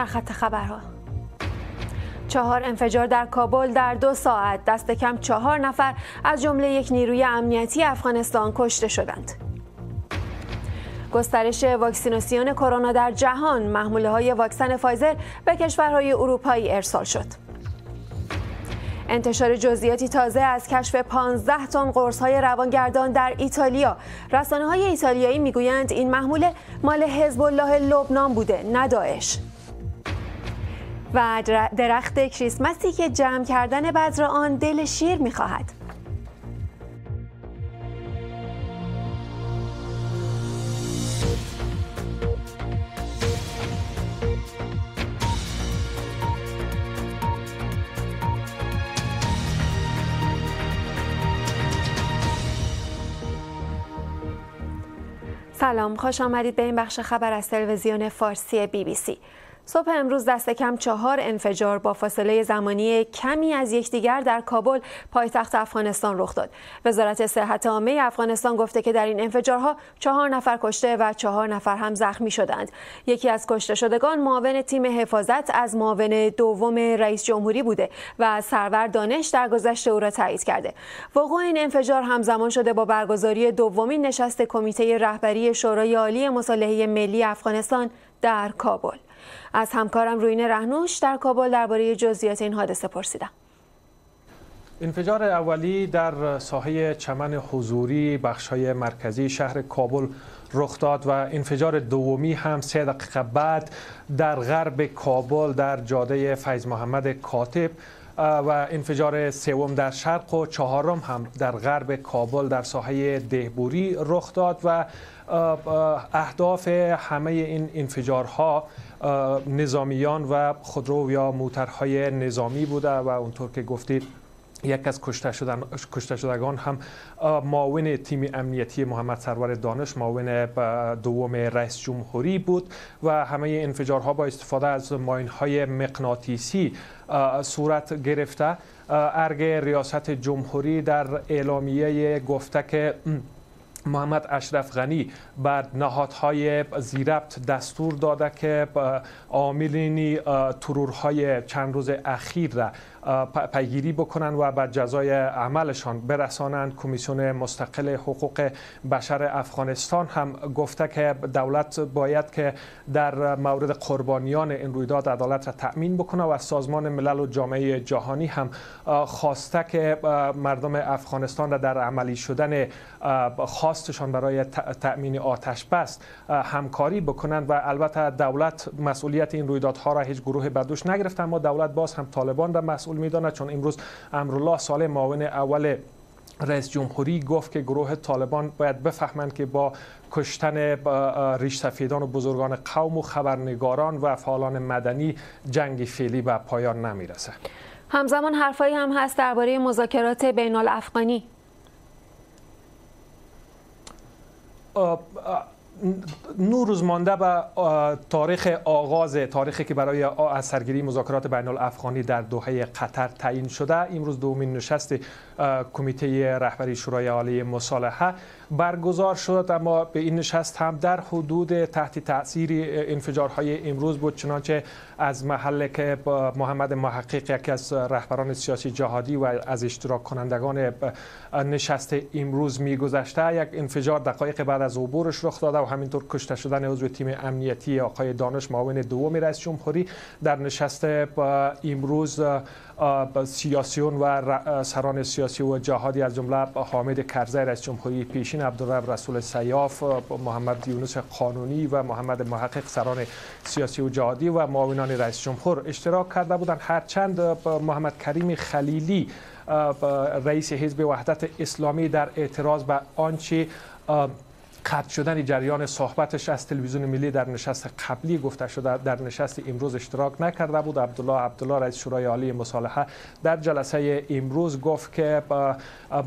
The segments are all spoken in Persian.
سرخط خبرها. چهار انفجار در کابل در دو ساعت. دست کم چهار نفر از جمله یک نیروی امنیتی افغانستان کشته شدند. گسترش واکسیناسیون کرونا در جهان. محموله های واکسن فایزر به کشورهای اروپایی ارسال شد. انتشار جزئیاتی تازه از کشف 15 تن قرص های روانگردان در ایتالیا. رسانه های ایتالیایی می‌گویند این محموله مال حزب الله لبنان بوده نه داعش. و درخت کریسمسی که جمع کردن بذر آن دل شیر می‌خواهد. سلام خوش آمدید به این بخش خبر از تلویزیون فارسی بی بی سی. صبح امروز دست کم چهار انفجار با فاصله زمانی کمی از یکدیگر در کابل پایتخت افغانستان رخ داد. وزارت صحت عامه افغانستان گفته که در این انفجارها چهار نفر کشته و چهار نفر هم زخمی شدند. یکی از کشته شدگان معاون تیم حفاظت از معاون دوم رئیس جمهوری بوده و سرور دانش در گذشته او را تایید کرده. وقوع این انفجار همزمان شده با برگزاری دومین نشست کمیته رهبری شورای عالی مصالحه ملی افغانستان در کابل. از همکارم روین رهنوش در کابل درباره جزئیات این حادثه پرسیدم. انفجار اولی در ساحه چمن حضوری بخشهای مرکزی شهر کابل رخ داد و انفجار دومی هم سه دقیقه بعد در غرب کابل در جاده فیض محمد کاتب و انفجار سوم در شرق و چهارم هم در غرب کابل در ساحه دهبوری رخ داد و اهداف همه این انفجارها نظامیان و خودرو یا موترهای نظامی بوده و اونطور که گفتید یک از کشته, شدن، کشته شدگان هم معاون تیم امنیتی محمد سرور دانش معاون دوم رئیس جمهوری بود و همه انفجارها با استفاده از ماین های مغناطیسی صورت گرفته. ارگ ریاست جمهوری در اعلامیه گفته که محمد اشرف غنی بر نهادهای زیربط دستور داده که عاملین ترورهای چند روز اخیر را پیگیری بکنند و به جزای عملشان برسانند. کمیسیون مستقل حقوق بشر افغانستان هم گفته که دولت باید که در مورد قربانیان این رویداد عدالت را تأمین بکنه و سازمان ملل و جامعه جهانی هم خواسته که مردم افغانستان را در عملی شدن خواستشان برای تأمین آتش بس همکاری بکنند و البته دولت مسئولیت این رویدادها را هیچ گروه بدوش نگرفت اما دولت باز هم طالبان را مسئول می‌داند. چون امروز امرالله صالح معاون اول رئیس جمهوری گفت که گروه طالبان باید بفهمند که با کشتن ریش سفیدان و بزرگان قوم و خبرنگاران و فعالان مدنی جنگ فعلی به پایان نمی‌رسه همزمان حرفایی هم هست درباره مذاکرات بین الافغانی نو روز مانده به تاریخ آغاز تاریخی که برای از سرگیری مذاکرات بین الافغانی در دوحه قطر تعیین شده. امروز دومین نشست کمیته رهبری شورای عالی مصالحه برگزار شد. اما به این نشست هم در حدود تحت تاثیر انفجارهای امروز بود. چنانچه از محل که محمد محقق یکی از رهبران سیاسی جهادی و از اشتراک کنندگان نشست امروز میگذشته یک انفجار دقایق بعد از عبورش رخ داده و همینطور کشته شدن عضو تیم امنیتی آقای دانش معاون دوم رئیس جمهوری در نشست امروز سیاسیون و سران سیاسی و جهادی از جمله حامد کرزی رئیس جمهوری پیشین عبدالرب رسول سیاف محمد یونس قانونی و محمد محقق سران سیاسی و جهادی و معاونان رئیس جمهور اشتراک کرده بودند. هرچند محمد کریم خلیلی رئیس حزب وحدت اسلامی در اعتراض به آنچه قطع شدن جریان صحبتش از تلویزیون ملی در نشست قبلی گفته شده در نشست امروز اشتراک نکرده بود عبدالله عبدالله رئیس شورای عالی مصالحه در جلسه امروز گفت که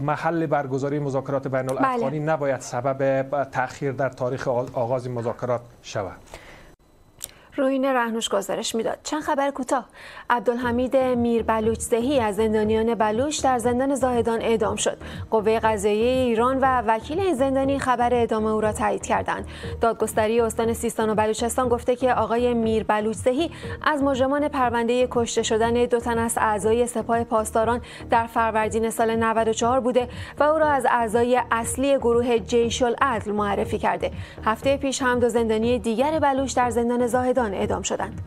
محل برگزاری مذاکرات بین الافغانی بله. نباید سبب تاخیر در تاریخ آغاز مذاکرات شود روین رهنوش گزارش می‌داد. چند خبر کوتاه. عبدالحمید میر بلوچزهی از زندانیان بلوچ در زندان زاهدان اعدام شد. قوه قضاییه ایران و وکیل این زندانی خبر اعدام او را تایید کردند. دادگستری استان سیستان و بلوچستان گفته که آقای میر بلوچزهی از مجرمان پرونده کشته شدن دو تن از اعضای سپاه پاسداران در فروردین سال 94 بوده و او را از اعضای اصلی گروه جیش العدل معرفی کرده. هفته پیش هم دو زندانی دیگر بلوچ در زندان زاهدان اعدام شدند.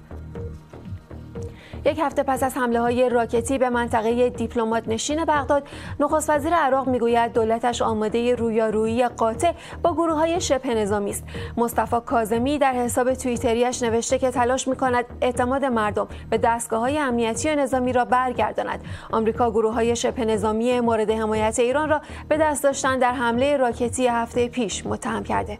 یک هفته پس از حمله های راکتی به منطقه دیپلمات نشین بغداد نخست وزیر عراق می‌گوید دولتش آماده رویارویی قاطع با گروه های شبه نظامی است. مصطفی کاظمی در حساب توییتریش نوشته که تلاش می‌کند اعتماد مردم به دستگاه های امنیتی و نظامی را برگرداند. آمریکا گروه های شبه نظامی مورد حمایت ایران را به دست داشتن در حمله راکتی هفته پیش متهم کرده.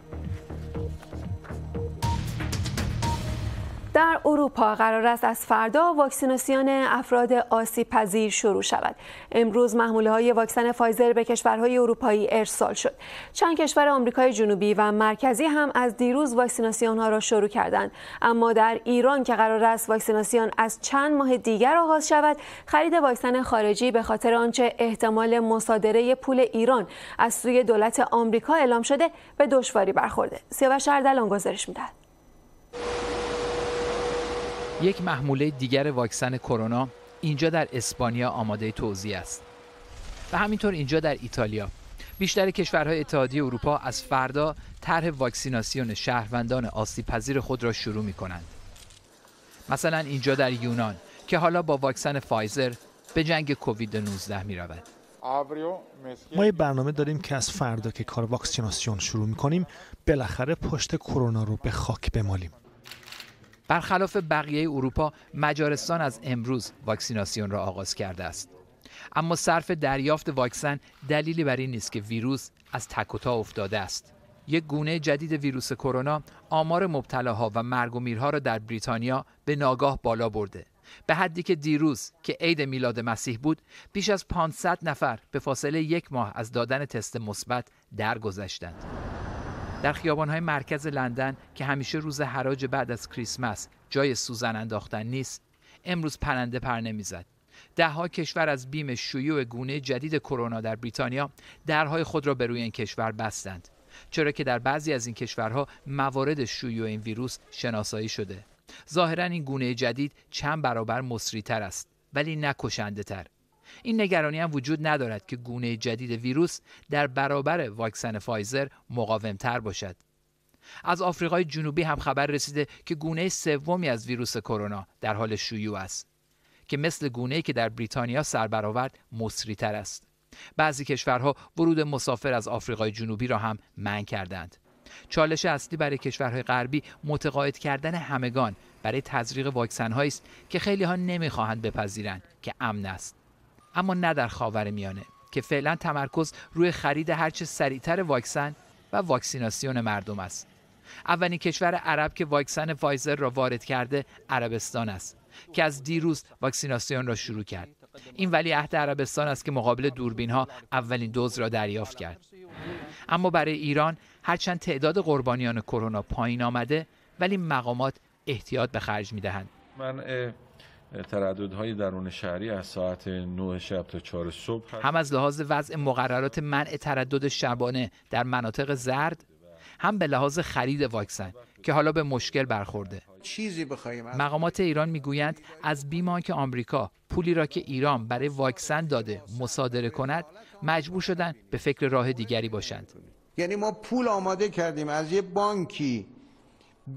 در اروپا قرار است از فردا واکسیناسیون افراد آسیب پذیر شروع شود. امروز محموله های واکسن فایزر به کشورهای اروپایی ارسال شد. چند کشور آمریکای جنوبی و مرکزی هم از دیروز واکسیناسیون ها را شروع کردند. اما در ایران که قرار است واکسیناسیون از چند ماه دیگر آغاز شود، خرید واکسن خارجی به خاطر آنچه احتمال مصادره پول ایران از سوی دولت آمریکا اعلام شده به دشواری برخورده. سیاوش اردلان گزارش می‌دهد. یک محموله دیگر واکسن کرونا اینجا در اسپانیا آماده توزیع است. و همینطور اینجا در ایتالیا. بیشتر کشورهای اتحادیه اروپا از فردا طرح واکسیناسیون شهروندان آسیب پذیر خود را شروع می کنند مثلا اینجا در یونان که حالا با واکسن فایزر به جنگ کووید 19 می رود. ما یه برنامه داریم که از فردا که کار واکسیناسیون شروع می کنیم بالاخره پشت کرونا رو به خاک بمالیم. برخلاف بقیه اروپا مجارستان از امروز واکسیناسیون را آغاز کرده است. اما صرف دریافت واکسن دلیلی بر این نیست که ویروس از تک افتاده است. یک گونه جدید ویروس کرونا آمار مبتلاها و مرگ و میرها را در بریتانیا به ناگاه بالا برده. به حدی که دیروز که عید میلاد مسیح بود بیش از 500 نفر به فاصله یک ماه از دادن تست مثبت درگذشتند. در خیابانهای مرکز لندن که همیشه روز حراج بعد از کریسمس جای سوزن انداختن نیست. امروز پرنده پر نمی‌زد. دهها کشور از بیم شیوع گونه جدید کرونا در بریتانیا درهای خود را به روی این کشور بستند. چرا که در بعضی از این کشورها موارد شیوع این ویروس شناسایی شده. ظاهرا این گونه جدید چند برابر مصریتر است ولی نکشنده تر. این نگرانی هم وجود ندارد که گونه جدید ویروس در برابر واکسن فایزر مقاومتر باشد. از آفریقای جنوبی هم خبر رسیده که گونه سومی از ویروس کرونا در حال شیوع است که مثل گونه که در بریتانیا سر برآورد تر است. بعضی کشورها ورود مسافر از آفریقای جنوبی را هم منع کردند. چالش اصلی برای کشورهای غربی متقاعد کردن همگان برای تزریق واکسن است که خیلی ها نمی‌خواهند بپذیرند که امن است. اما نه در خاور میانه که فعلا تمرکز روی خرید هرچه سریعتر واکسن و واکسیناسیون مردم است. اولین کشور عرب که واکسن فایزر را وارد کرده عربستان است که از دیروز واکسیناسیون را شروع کرد. این ولی عهد عربستان است که مقابل دوربین ها اولین دوز را دریافت کرد. اما برای ایران هرچند تعداد قربانیان کرونا پایین آمده ولی مقامات احتیاط به خرج می‌دهند. من ترددهای درون شهری از ساعت 9 شب تا 4 صبح هم از لحاظ وضع مقررات منع تردد شبانه در مناطق زرد هم به لحاظ خرید واکسن که حالا به مشکل برخورده. چیزی بخوایم مقامات ایران می‌گویند از بیما که آمریکا پولی را که ایران برای واکسن داده مصادره کند مجبور شدن به فکر راه دیگری باشند. یعنی ما پول آماده کردیم از یه بانکی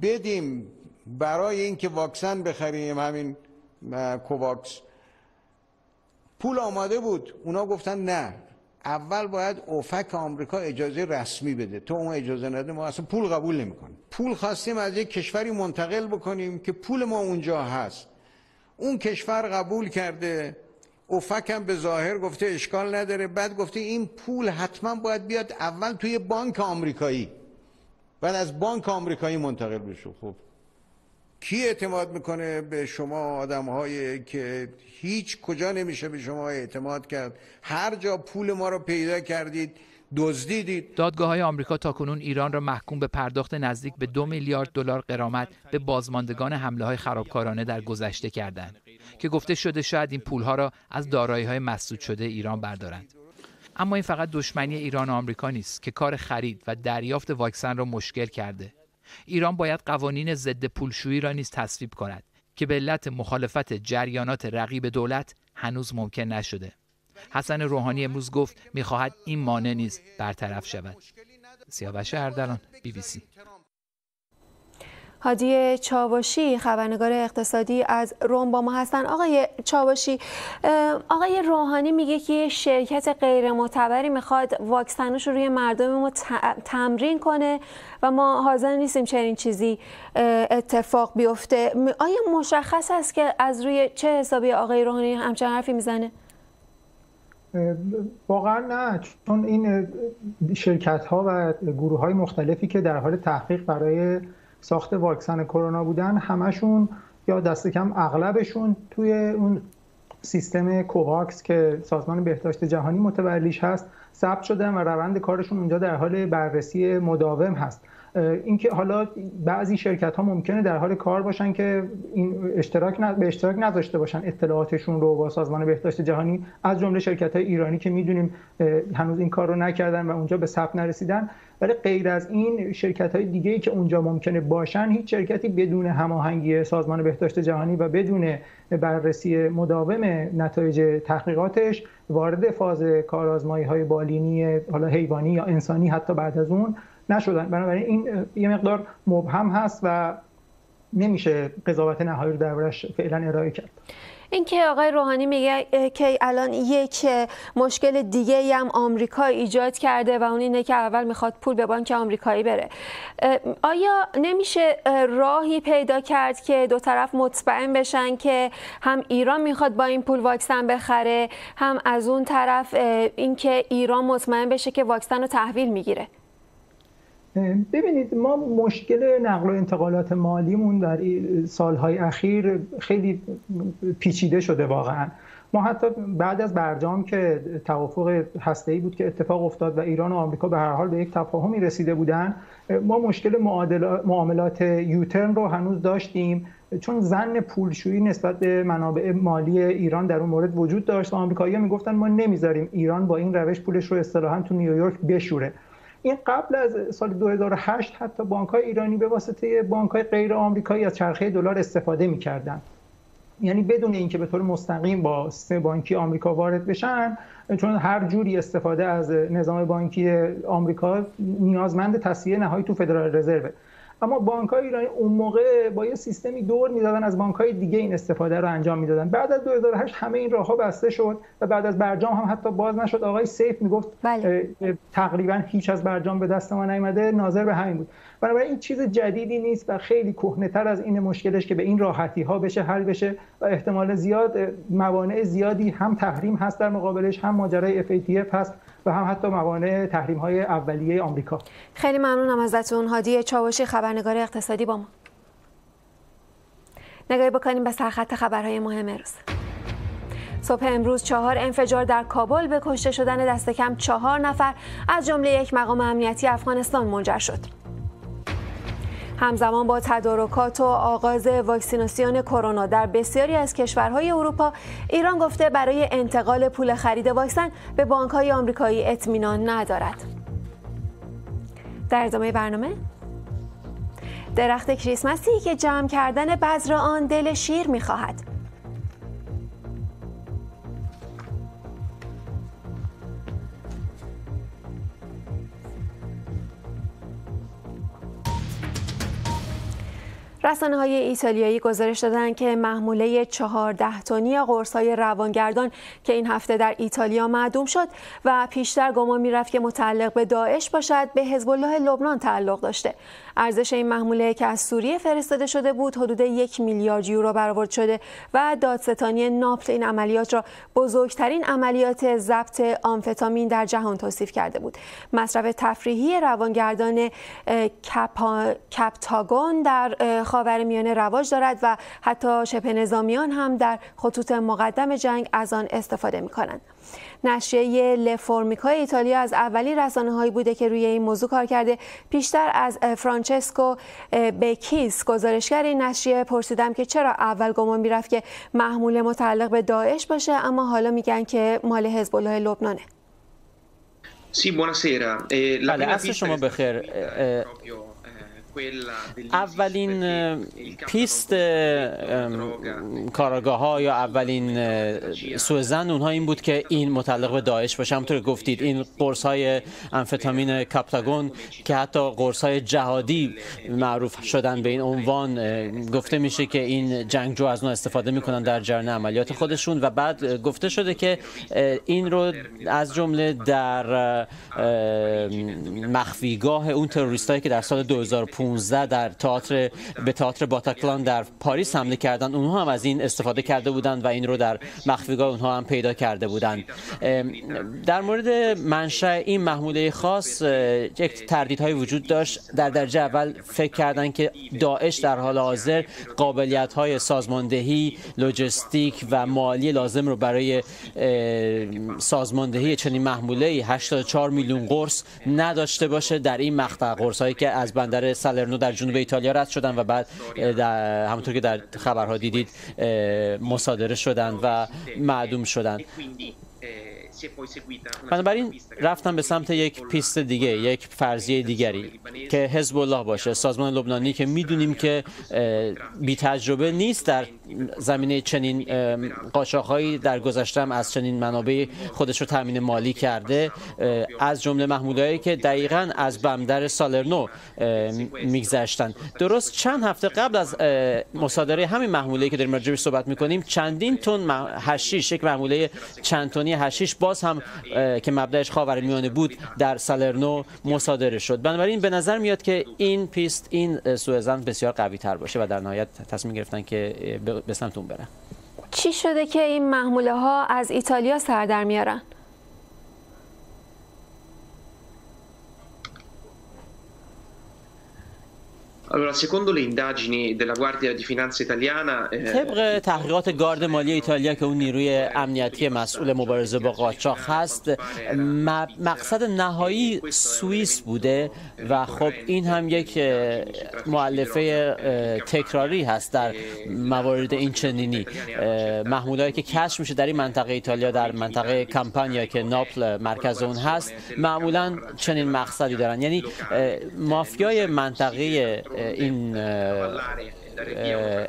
بدیم برای اینکه واکسن بخریم همین کوواکس. پول آماده بود. اونا گفتن نه. اول باید اوفک آمریکا اجازه رسمی بده. تو اون اجازه نده ما اصلا پول قبول نمی‌کنیم. پول خواستیم از یک کشوری منتقل بکنیم که پول ما اونجا هست. اون کشور قبول کرده. اوفک هم به ظاهر گفته اشکال نداره. بعد گفته این پول حتما باید بیاد اول توی بانک آمریکایی. بعد از بانک آمریکایی منتقل بشه. خب. کی اعتماد می‌کنه به شما آدم که هیچ کجا نمیشه به شما اعتماد کرد؟ هر جا پول ما رو پیدا کردید دزدیدید. دادگاه های آمریکا تاکنون ایران را محکوم به پرداخت نزدیک به دو میلیارد دلار قرامت به بازماندگان حمله های خرابکارانه در گذشته کردند که گفته شده شاید این پولها را از دارایی های مسدود شده ایران بردارند. اما این فقط دشمنی ایران و آمریکا نیست که کار خرید و دریافت واکسن را مشکل کرده. ایران باید قوانین ضد پولشویی را نیز تصویب کند که به علت مخالفت جریانات رقیب دولت هنوز ممکن نشده. حسن روحانی امروز گفت می‌خواهد این مانع نیز برطرف شود. سیاوش اردلان بی بی سی. هادی چاوشی خبرنگار اقتصادی از روم با ما هستن. آقای چاوشی آقای روحانی میگه که شرکت غیر معتبری می‌خواد واکسنش رو روی مردم ما تمرین کنه و ما حاضر نیستیم چنین چیزی اتفاق بیفته. آیا مشخص است که از روی چه حسابی آقای روحانی همچنان حرفی می‌زنه؟ واقعا نه چون این شرکت ها و گروه های مختلفی که در حال تحقیق برای ساخت واکسن کرونا بودن همشون یا دست کم اغلبشون توی اون سیستم کوواکس که سازمان بهداشت جهانی متولیش هست ثبت شدن و روند کارشون اونجا در حال بررسی مداوم هست. اینکه حالا بعضی شرکت ها ممکنه در حال کار باشن که این اشتراک به اشتراک نذاشته باشن اطلاعاتشون رو با سازمان بهداشت جهانی. از جمله شرکت های ایرانی که می‌دونیم هنوز این کار رو نکردن و اونجا به ثبت نرسیدن. ولی غیر از این شرکت های دیگه ای که اونجا ممکنه باشن هیچ شرکتی بدون هماهنگی سازمان بهداشت جهانی و بدون بررسی مداوم نتایج تحقیقاتش وارد فاز کارآزمایی های بالینی حالا حیوانی یا انسانی حتی بعد از اون نشدن. بنابراین این یه مقدار مبهم هست و نمیشه قضاوت نهایی رو دربارش فعلا ارائه کرد. اینکه آقای روحانی میگه که الان یک مشکل دیگه هم آمریکا ایجاد کرده و اون اینه که اول می‌خواد پول به بانک آمریکایی بره. آیا نمیشه راهی پیدا کرد که دو طرف مطمئن بشن که هم ایران می‌خواد با این پول واکسن بخره هم از اون طرف اینکه ایران مطمئن بشه که واکسن رو تحویل می‌گیره؟ ببینید ما مشکل نقل و انتقالات مالیمون در سالهای اخیر خیلی پیچیده شده واقعا. ما حتی بعد از برجام که توافق هسته‌ای بود که اتفاق افتاد و ایران و آمریکا به هر حال به یک تفاهمی رسیده بودن ما مشکل معاملات یوترن رو هنوز داشتیم. چون زن پولشویی نسبت به منابع مالی ایران در اون مورد وجود داشت و آمریکایی‌ها می‌گفتن ما نمی‌ذاریم ایران با این روش پولش رو اصطلاحا تو نیویورک بشوره. این قبل از سال 2008 حتی بانک ایرانی به واسطه بانک غیر آمریکایی از چرخه دلار استفاده می‌کردن. یعنی بدون اینکه به طور مستقیم با سیستم بانکی آمریکا وارد بشن چون هر جوری استفاده از نظام بانکی آمریکا نیازمند تصویه نهایی تو فدرال رزرو. اما بانک های ایرانی اون موقع با یه سیستمی دور می‌دادن از بانک های دیگه این استفاده رو انجام می‌دادن. بعد از 2008 همه این راه ها بسته شد و بعد از برجام هم حتی باز نشد. آقای سیف می‌گفت بله. تقریبا هیچ از برجام به دست ما نیامده ناظر به همین بود. بنابراین این چیز جدیدی نیست و خیلی تر از این مشکلش که به این راحتی ها بشه حل بشه و احتمال زیاد موانع زیادی هم تحریم هست در مقابلش هم ماجرای FATF هست. و هم حتی موانع تحریم های اولیه آمریکا. خیلی ممنونم ازتون. هادی چاوشی خبرنگار اقتصادی با ما. نگاهی بکنیم به سرخط خبرهای مهم روز صبح امروز چهار انفجار در کابل به کشته شدن دست کم چهار نفر از جمله یک مقام امنیتی افغانستان منجر شد. همزمان با تدارکات و آغاز واکسیناسیون کرونا در بسیاری از کشورهای اروپا ایران گفته برای انتقال پول خرید واکسن به بانکهای آمریکایی اطمینان ندارد. در ادامه برنامه درخت کریسمسی که جمع کردن بذر آن دل شیر می‌خواهد. رسانه های ایتالیایی گزارش دادند که محموله 14 تنی قرص های روانگردان که این هفته در ایتالیا معدوم شد و پیشتر گمان می‌رفت که متعلق به داعش باشد به حزب الله لبنان تعلق داشته. ارزش این محموله که از سوریه فرستاده شده بود حدود یک میلیارد یورو برآورد شده و دادستانی ناپل این عملیات را بزرگترین عملیات ضبط آمفتامین در جهان توصیف کرده بود مصرف تفریحی روانگردان کپتاگون در خاورمیانه رواج دارد و حتی شبه نظامیان هم در خطوط مقدم جنگ از آن استفاده می کنند. نشریه لفورمیکا ایتالیا از اولین رسانه هایی بوده که روی این موضوع کار کرده. پیشتر از فرانچسکو بکیس گزارشگر این نشریه پرسیدم که چرا اول گمان می‌رفت که محمول متعلق به داعش باشه اما حالا میگن که مال حزب الله لبنانه. سی buonasera. بله شما بخیر. اولین پیست کاراگاه ها یا اولین سوزن اونها این بود که این متعلق به داعش باشه. همونطور گفتید این قرص های انفتامین کاپتاگون که حتی قرص های جهادی معروف شدن به این عنوان گفته میشه که این جنگجو از اونها استفاده می‌کنن در جریان عملیات خودشون. و بعد گفته شده که این رو از جمله در مخفیگاه اون تروریست که در سال 2015 2015 در تئاتر به تئاتر باتاکلان در پاریس حمله کردن اونها هم از این استفاده کرده بودند و این رو در مخفیگاه اونها هم پیدا کرده بودند. در مورد منشأ این محموله خاص یک تردیدهای وجود داشت. در درجه اول فکر کردن که داعش در حال حاضر قابلیت های سازماندهی لوجستیک و مالی لازم رو برای سازماندهی چنین محموله 84 میلیون قرص نداشته باشه در این مقطع قرص هایی که از بندر سالرنو در جنوب ایتالیا رد شدن و بعد در همونطور که در خبرها دیدید مصادره شدن و معدوم شدن بنابراین رفتم به سمت یک پیست دیگه یک فرضیه دیگری که حزب الله باشه سازمان لبنانی که می‌دونیم که بی تجربه نیست در زمینه چنین قاچاقهایی در گذشته از چنین منابع خودش رو تامین مالی کرده از جمله محمولهایی که دقیقا از بندر سالرنو میگذشتن درست چند هفته قبل از مصادره همین محموله که داریم راجعش صحبت می‌کنیم چندین تن حشیش یک محموله چند تنی حشیش باز هم که مبدأش خاورمیانه بود در سالرنو مصادره شد بنابراین به نظر میاد که این پیست این سوء بسیار قوی تر باشه و در نهایت تصمیم گرفتن که به سمت اون بره چی شده که این محموله ها از ایتالیا سر در میارن؟ Allora, secondo le indagini della Guardia di Finanza Italiana طبق تحقیقات گارد مالی ایتالیا که اون نیروی امنیتی مسئول مبارزه با قاچاق هست مقصد نهایی سوئیس بوده و خب این هم یک معلفه تکراری هست در موارد این چنینی محمولایی که کشف میشه در این منطقه ایتالیا در منطقه کمپانیا که ناپل مرکز اون هست معمولا چنین مقصدی دارن یعنی مافیای منطقه این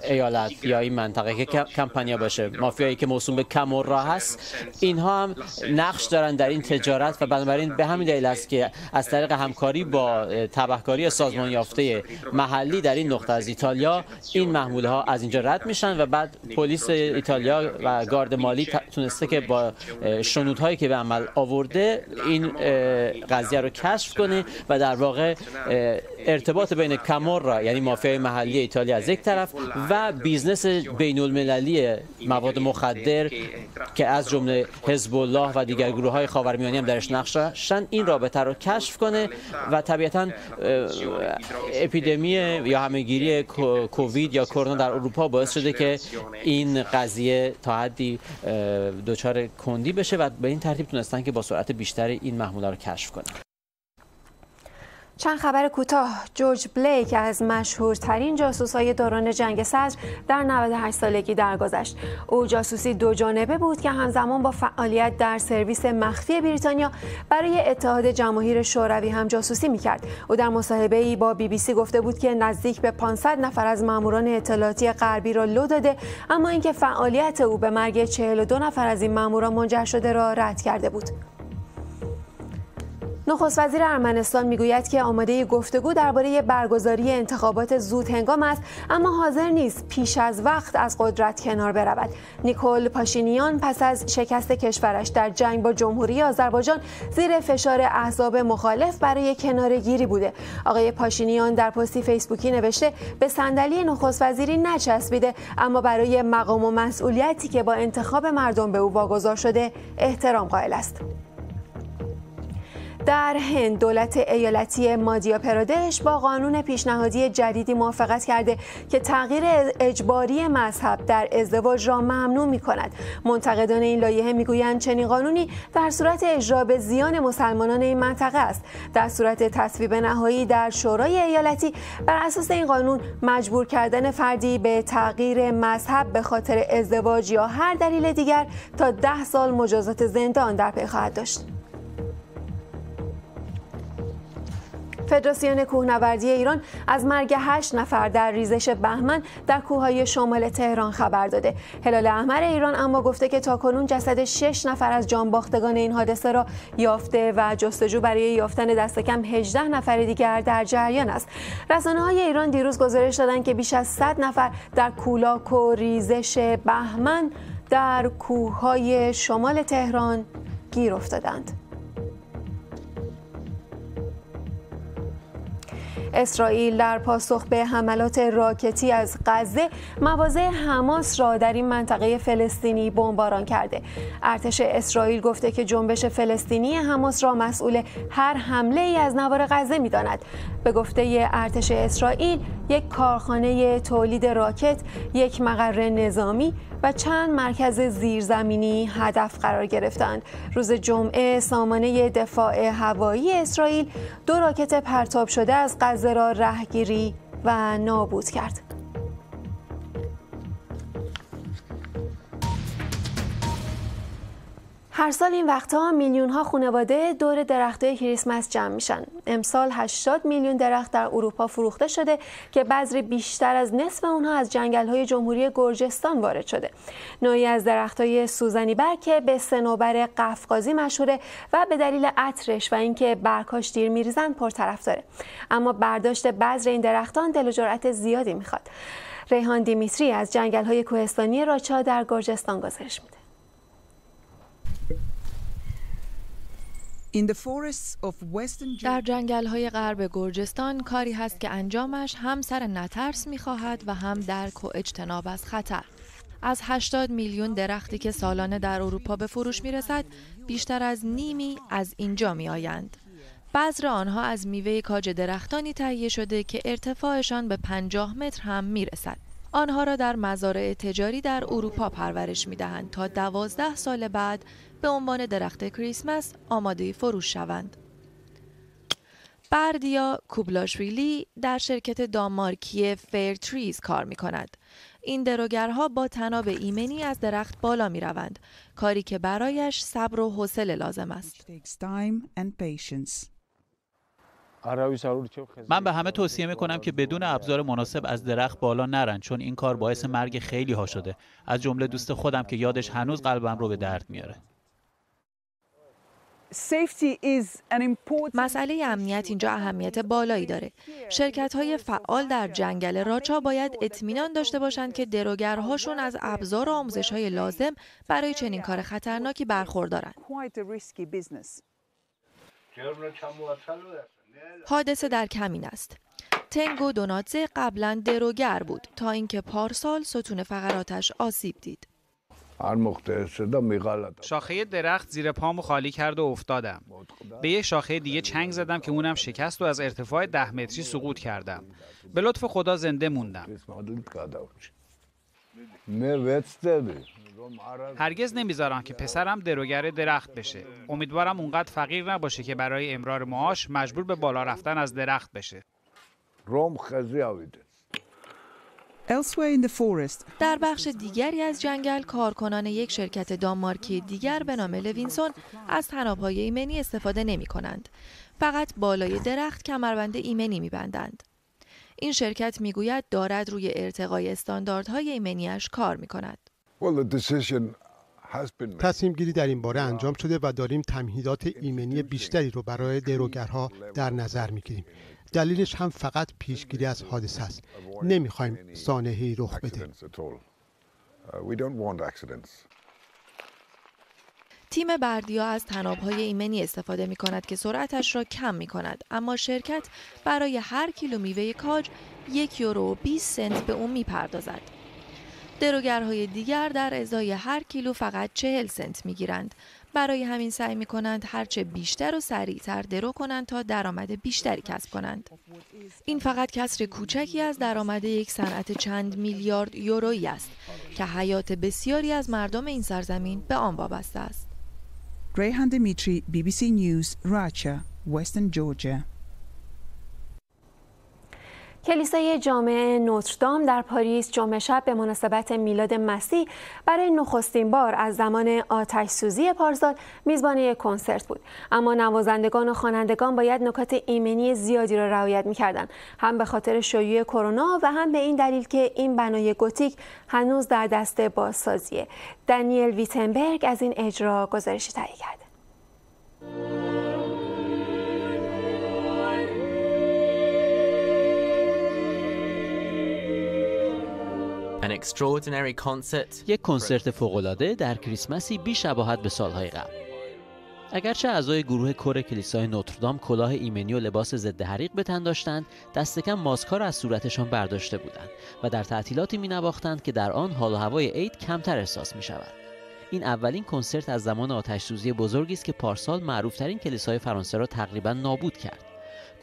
ایالت یا این منطقه که کمپانیا باشه مافیایی که موسوم به کمورا هست اینها هم نقش دارن در این تجارت و بنابراین به همین دلیل است که از طریق همکاری با تبهکاری سازمان یافته محلی در این نقطه از ایتالیا این محموله ها از اینجا رد میشن و بعد پلیس ایتالیا و گارد مالی تونسته که با شنودهایی که به عمل آورده این قضیه رو کشف کنه و در واقع ارتباط بین کمورا یعنی مافیای محلی ایتالیا از یک طرف و business بین المللی مواد مخدر که از جمله حزب الله و دیگر گروه های خاورمیانه هم درش نقش داشتن این رابطه رو کشف کنه و طبیعتا اپیدمی یا همهگیری کووید یا کرونا در اروپا باعث شده که این قضیه تا حدی دچار کندی بشه و به این ترتیب تونستن که با سرعت بیشتر این محموله رو کشف کنن. چند خبر کوتاه. جورج بلیک از مشهورترین های دوران جنگ صدر در 98 سالگی درگذشت. او جاسوسی دو جانبه بود که همزمان با فعالیت در سرویس مخفی بریتانیا برای اتحاد جماهیر شوروی هم جاسوسی می‌کرد. او در مصاحبه ای با بی بی سی گفته بود که نزدیک به 500 نفر از ماموران اطلاعاتی غربی را لو داده اما اینکه فعالیت او به مرگ 42 نفر از این ماموران منجر شده را رد کرده بود. نخست وزیر ارمنستان می‌گوید که آماده گفتگو درباره برگزاری انتخابات زود هنگام است اما حاضر نیست پیش از وقت از قدرت کنار برود. نیکول پاشینیان پس از شکست کشورش در جنگ با جمهوری آذربایجان زیر فشار احزاب مخالف برای کنارگیری بوده. آقای پاشینیان در پستی فیسبوکی نوشته به صندلی نخست وزیری نچسبیده اما برای مقام و مسئولیتی که با انتخاب مردم به او واگذار شده احترام قائل است. در هند دولت ایالتی مادیا پرادش با قانون پیشنهادی جدیدی موافقت کرده که تغییر اجباری مذهب در ازدواج را ممنوع می کند. منتقدان این لایحه می‌گویند چنین قانونی در صورت اجرا به زیان مسلمانان این منطقه است. در صورت تصویب نهایی در شورای ایالتی بر اساس این قانون مجبور کردن فردی به تغییر مذهب به خاطر ازدواج یا هر دلیل دیگر تا ده سال مجازات زندان در پی خواهد داشت. فدراسیون کوهنوردی ایران از مرگ هشت نفر در ریزش بهمن در کوههای شمال تهران خبر داده. هلال احمر ایران اما گفته که تاکنون جسد شش نفر از جانباختگان این حادثه را یافته و جستجو برای یافتن دست کم 18 نفر دیگر در جریان است. رسانه های ایران دیروز گزارش دادند که بیش از 100 نفر در کولاک و ریزش بهمن در کوههای شمال تهران گیر افتادند. اسرائیل در پاسخ به حملات راکتی از غزه مواضع حماس را در این منطقه فلسطینی بمباران کرده. ارتش اسرائیل گفته که جنبش فلسطینی حماس را مسئول هر حمله ای از نوار غزه می‌داند. به گفته ارتش اسرائیل یک کارخانه تولید راکت یک مقر نظامی و چند مرکز زیرزمینی هدف قرار گرفتند. روز جمعه سامانه دفاع هوایی اسرائیل دو راکت پرتاب شده از غزه را رهگیری و نابود کرد. هر سال این وقتها میلیون ها خانواده دور درختای کریسمس جمع میشن. امسال 80 میلیون درخت در اروپا فروخته شده که بذر بیشتر از نصف اونها از جنگل های جمهوری گرجستان وارد شده. نوعی از درختای سوزنی بر که به سنوبر قفقازی مشهوره و به دلیل عطرش و اینکه برکاش دیر میریزن پرطرفداره. اما برداشت بذر این درختان دل و جرأت زیادی می‌خواد. ریحان دیمیتری از جنگل های کوهستانی راچا در گرجستان گزارش میده. در جنگل های غرب گرجستان کاری هست که انجامش هم سر نترس می خواهد و هم درک و اجتناب از خطر. از 80 میلیون درختی که سالانه در اروپا به فروش می رسد، بیشتر از نیمی از اینجا می آیند. بذر آنها از میوه کاج درختانی تهیه شده که ارتفاعشان به 50 متر هم می رسد. آنها را در مزارع تجاری در اروپا پرورش می دهند تا دوازده سال بعد به عنوان درخت کریسمس آماده فروش شوند. بردیا کوبلاشویلی در شرکت دانمارکی فیر تریز کار می کند. این دروگرها با تناب ایمنی از درخت بالا می روند. کاری که برایش صبر و حوصله لازم است. من به همه توصیه می کنم که بدون ابزار مناسب از درخت بالا نرن چون این کار باعث مرگ خیلی ها شده از جمله دوست خودم که یادش هنوز قلبم رو به درد میاره مسئله امنیت اینجا اهمیت بالایی داره. شرکت های فعال در جنگل راچا باید اطمینان داشته باشند که دروگرهاشون از ابزار و آموزش های لازم برای چنین کار خطرناکی برخوردارند. حادثه در کمین است. تنگو دوناتزه قبلا دروگر بود تا اینکه پارسال ستون فقراتش آسیب دید. شاخه درخت زیر پامو خالی کرد و افتادم. به یه شاخه دیگه چنگ زدم که اونم شکست و از ارتفاع ده متری سقوط کردم. به لطف خدا زنده موندم. هرگز نمی‌ذارم که پسرم دروگر درخت بشه. امیدوارم اونقدر فقیر نباشه که برای امرار معاش مجبور به بالا رفتن از درخت بشه. روم خزی در بخش دیگری از جنگل کارکنان یک شرکت دانمارکی دیگر به نام لوینسون از طنابهای ایمنی استفاده نمی کنند. فقط بالای درخت کمربند ایمنی می بندند. این شرکت می گوید دارد روی ارتقای استانداردهای ایمنیش کار می کند. تصمیم گیری در این باره انجام شده و داریم تمهیدات ایمنی بیشتری رو برای دروگرها در نظر می گیریم. دلیلش هم فقط پیشگیری از حادثه است. نمی‌خوایم سانحه‌ای رخ بده. تیم بردیا از تنابهای ایمنی استفاده می کند که سرعتش را کم می کند اما شرکت برای هر کیلو میوه کاج یک یورو و 20 سنت به اون می پردازد. دروگرهای دیگر در ازای هر کیلو فقط چهل سنت می گیرند. برای همین سعی می کنند هرچه بیشتر و سریعتر درو کنند تا درآمد بیشتری کسب کنند. این فقط کسر کوچکی از درآمد یک صنعت چند میلیارد یورویی است که حیات بسیاری از مردم این سرزمین به آن وابسته است. ریحان دیمیتری بی بی سی نیوز راچا وستن جورجیا کلیسای جامع نوتردام در پاریس جمعه شب به مناسبت میلاد مسیح برای نخستین بار از زمان آتش سوزی پارسال میزبان یک کنسرت بود. اما نوازندگان و خوانندگان باید نکات ایمنی زیادی را رعایت می‌کردند. هم به خاطر شیوع کرونا و هم به این دلیل که این بنای گوتیک هنوز در دست بازسازیه دانیل ویتنبرگ از این اجرا گزارشی تهیه کرده. یک کنسرت فوق‌العاده در کریسمسی بی شباهت به سالهای قبل. اگرچه اعضای گروه کور کلیسای نوتردام کلاه ایمنی و لباس ضد حریق به تن داشتند دست کم ماسکها را از صورتشان برداشته بودند و در تعطیلاتی می که در آن حال و هوای عید کمتر احساس می شود این اولین کنسرت از زمان آتش سوزی بزرگی است که پارسال معروفترین کلیسای فرانسه را تقریبا نابود کرد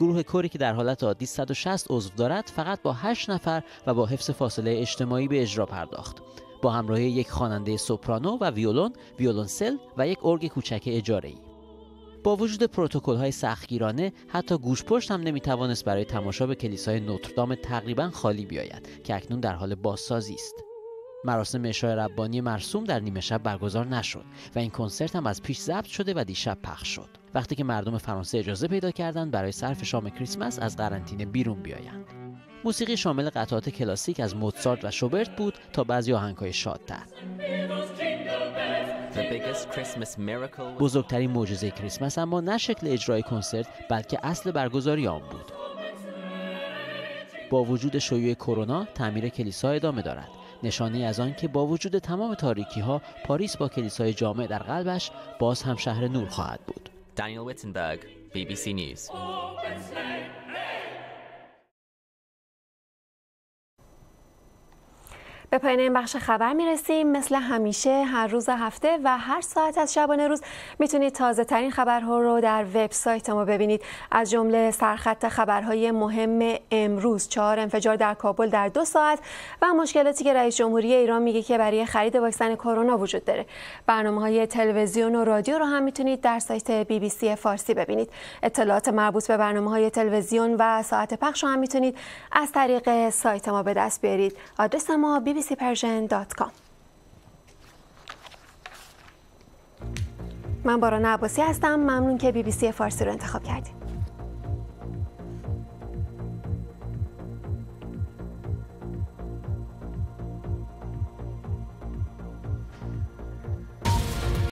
گروه کوری که در حالت عادی 160 عضو دارد فقط با 8 نفر و با حفظ فاصله اجتماعی به اجرا پرداخت. با همراهی یک خواننده سوپرانو و ویولون، ویولونسل و یک ارگ کوچک اجاره ای. با وجود پروتکل های سختگیرانه حتی گوشپشت هم نمی‌توانست برای تماشا به کلیسای نوتردام تقریبا خالی بیاید که اکنون در حال بازسازی است. مراسم اشای ربانی مرسوم در نیمه شب برگزار نشد و این کنسرت هم از پیش ضبط شده و دیشب پخش شد. وقتی که مردم فرانسه اجازه پیدا کردند برای صرف شام کریسمس از قرنطینه بیرون بیایند. موسیقی شامل قطعات کلاسیک از موتسارت و شوبرت بود تا بعضی آهنگهای شادتر. بزرگترین معجزه کریسمس اما نه شکل اجرای کنسرت بلکه اصل برگزاری آن بود. با وجود شیوع کرونا تعمیر کلیسا ادامه دارد. نشانه از آن که با وجود تمام تاریکی ها پاریس با کلیسای جامع در قلبش باز هم شهر نور خواهد بود. دانیل ویتنبرگ BBC نیوز به پایان این بخش خبر می‌رسیم. مثل همیشه هر روز هفته و هر ساعت از شبانه روز می‌تونید تازه ترین خبرها رو در وبسایت ما ببینید. از جمله سرخط خبرهای مهم امروز چهار انفجار در کابل در دو ساعت و مشکلاتی که رئیس جمهوری ایران میگه که برای خرید واکسن کرونا وجود داره. برنامه های تلویزیون و رادیو رو هم می‌تونید در سایت بی بی سی فارسی ببینید. اطلاعات مربوط به برنامه های تلویزیون و ساعت پخش رو هم می‌تونید از طریق سایت ما به دست بیارید. آدرس ما بی bbcpersian.com من باران عباسی هستم. ممنون که بی بی سی فارسی رو انتخاب کردید